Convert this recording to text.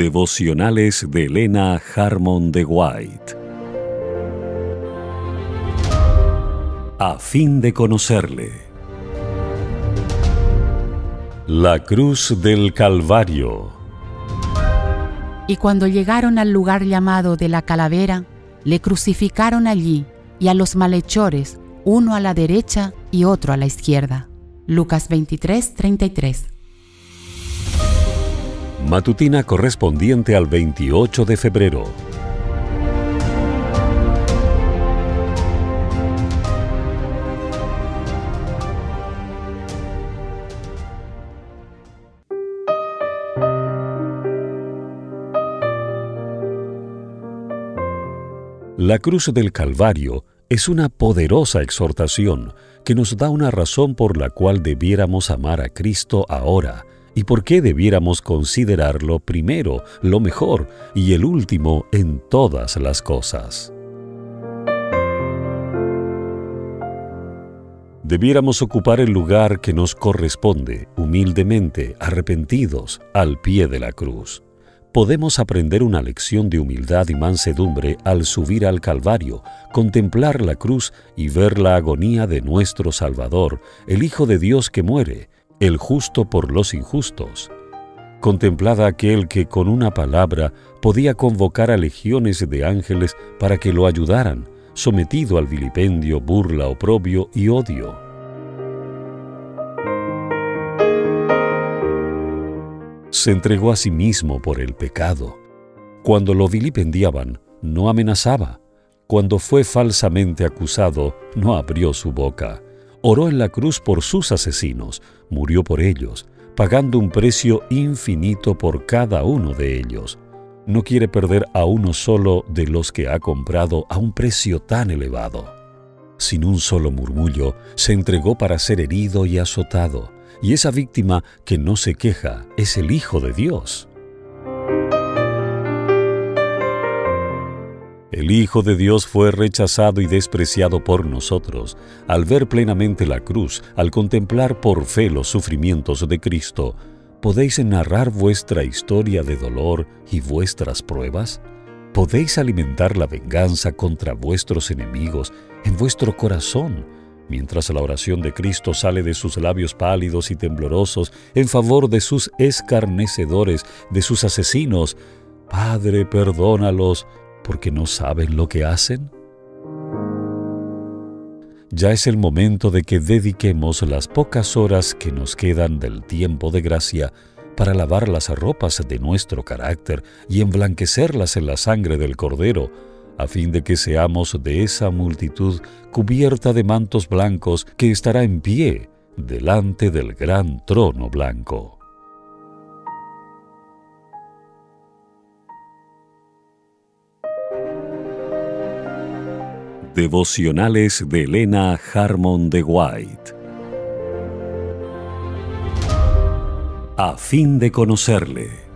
Devocionales de Elena Harmon de White. A fin de conocerle. La cruz del Calvario. Y cuando llegaron al lugar llamado de la calavera, le crucificaron allí y a los malhechores, uno a la derecha y otro a la izquierda. Lucas 23, 33. Matutina correspondiente al 28 de febrero. La cruz del Calvario es una poderosa exhortación que nos da una razón por la cual debiéramos amar a Cristo ahora y por qué debiéramos considerarlo primero, lo mejor y el último en todas las cosas. Debiéramos ocupar el lugar que nos corresponde, humildemente, arrepentidos, al pie de la cruz. Podemos aprender una lección de humildad y mansedumbre al subir al Calvario, contemplar la cruz y ver la agonía de nuestro Salvador, el Hijo de Dios que muere, el justo por los injustos. Contemplada aquel que con una palabra podía convocar a legiones de ángeles para que lo ayudaran, sometido al vilipendio, burla, oprobio y odio. Se entregó a sí mismo por el pecado. Cuando lo vilipendiaban, no amenazaba. Cuando fue falsamente acusado, no abrió su boca oró en la cruz por sus asesinos, murió por ellos, pagando un precio infinito por cada uno de ellos. No quiere perder a uno solo de los que ha comprado a un precio tan elevado. Sin un solo murmullo, se entregó para ser herido y azotado, y esa víctima que no se queja es el Hijo de Dios. El Hijo de Dios fue rechazado y despreciado por nosotros. Al ver plenamente la cruz, al contemplar por fe los sufrimientos de Cristo, ¿podéis narrar vuestra historia de dolor y vuestras pruebas? ¿Podéis alimentar la venganza contra vuestros enemigos en vuestro corazón, mientras la oración de Cristo sale de sus labios pálidos y temblorosos en favor de sus escarnecedores, de sus asesinos? Padre, perdónalos, porque no saben lo que hacen? Ya es el momento de que dediquemos las pocas horas que nos quedan del tiempo de gracia para lavar las ropas de nuestro carácter y emblanquecerlas en la sangre del Cordero, a fin de que seamos de esa multitud cubierta de mantos blancos que estará en pie delante del gran trono blanco. Devocionales de Elena Harmon de White. A fin de conocerle.